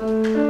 Música